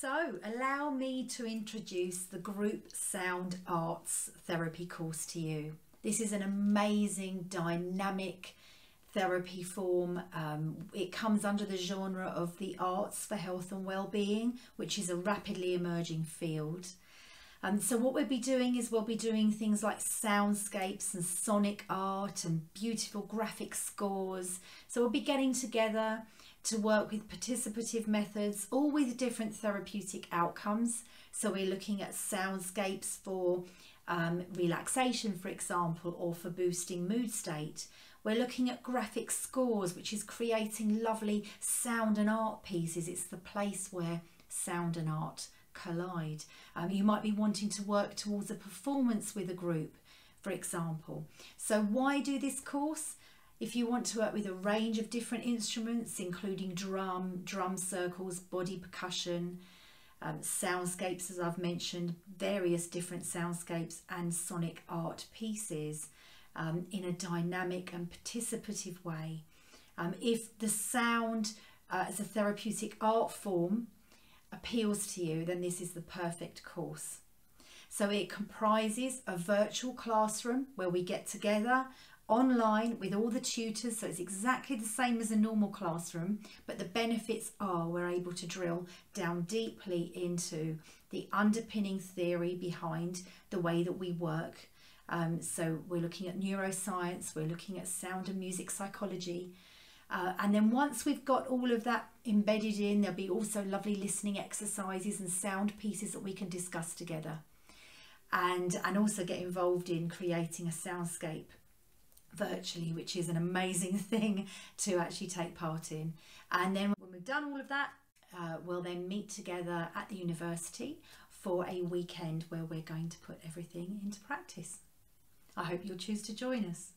So, allow me to introduce the Group Sound Arts Therapy course to you. This is an amazing, dynamic therapy form. Um, it comes under the genre of the arts for health and well-being, which is a rapidly emerging field. Um, so what we'll be doing is we'll be doing things like soundscapes and sonic art and beautiful graphic scores. So we'll be getting together to work with participative methods, all with different therapeutic outcomes. So we're looking at soundscapes for um, relaxation, for example, or for boosting mood state. We're looking at graphic scores, which is creating lovely sound and art pieces. It's the place where sound and art collide. Um, you might be wanting to work towards a performance with a group, for example. So why do this course? If you want to work with a range of different instruments, including drum, drum circles, body percussion, um, soundscapes, as I've mentioned, various different soundscapes and sonic art pieces um, in a dynamic and participative way. Um, if the sound uh, as a therapeutic art form appeals to you, then this is the perfect course. So it comprises a virtual classroom where we get together online with all the tutors so it's exactly the same as a normal classroom but the benefits are we're able to drill down deeply into the underpinning theory behind the way that we work. Um, so we're looking at neuroscience we're looking at sound and music psychology. Uh, and then once we've got all of that embedded in there'll be also lovely listening exercises and sound pieces that we can discuss together. And and also get involved in creating a soundscape virtually, which is an amazing thing to actually take part in. And then when we've done all of that, uh, we'll then meet together at the university for a weekend where we're going to put everything into practice. I hope you'll choose to join us.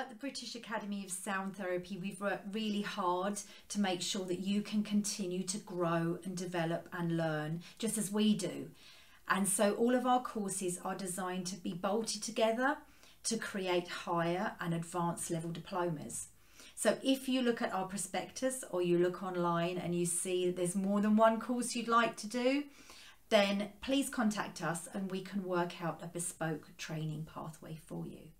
At the British Academy of Sound Therapy, we've worked really hard to make sure that you can continue to grow and develop and learn, just as we do. And so all of our courses are designed to be bolted together to create higher and advanced level diplomas. So if you look at our prospectus or you look online and you see that there's more than one course you'd like to do, then please contact us and we can work out a bespoke training pathway for you.